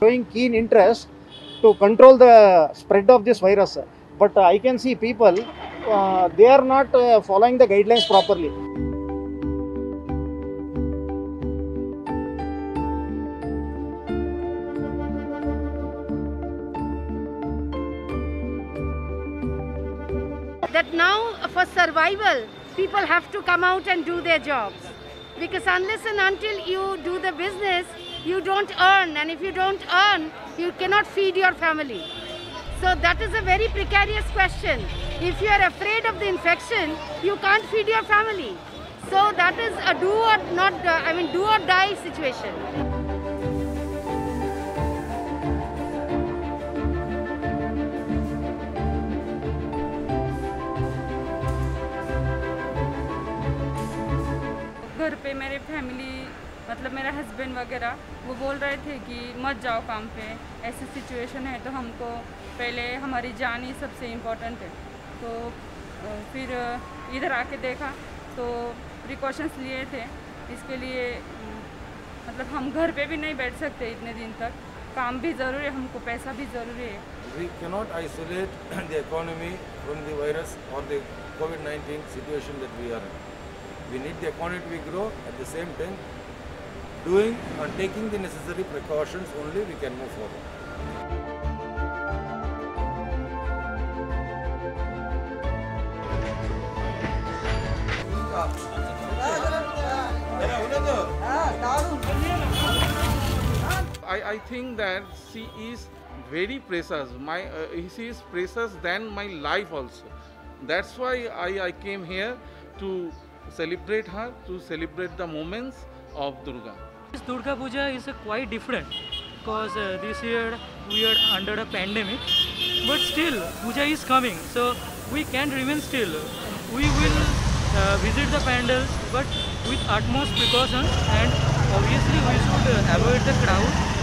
showing keen interest to control the spread of this virus. But uh, I can see people, uh, they are not uh, following the guidelines properly. That now for survival people have to come out and do their jobs. Because unless and until you do the business you don't earn. And if you don't earn you cannot feed your family. So that is a very precarious question. If you are afraid of the infection you can't feed your family. So that is a do or not uh, i mean do or die situation घर पे मेरे family मतलब मेरा husband वगैरह, वो बोल रहे थे कि मत जाओ काम पे, ऐसी सिचुएशन है तो हमको पहले हमारी जान ही सबसे इम्पोर्टेंट है। तो फिर इधर आके देखा तो प्रिकॉशंस लिए थे। इसके लिए मतलब हम घर पे भी नहीं बैठ सकते इतने दिन तक। काम भी ज़रूरी है, हमको पैसा भी ज़रूरी है। We cannot isolate the economy from the virus or the COVID-19 situation that we are in. We need the economy to grow at the same time doing and taking the necessary precautions only we can move forward. I, I think that she is very precious. My uh, she is precious than my life also. That's why I, I came here to celebrate her, to celebrate the moments of Durga. This Durga Puja is quite different because uh, this year we are under a pandemic, but still Puja is coming, so we can't remain still. We will uh, visit the pandals, but with utmost precautions, and obviously we should uh, avoid the crowd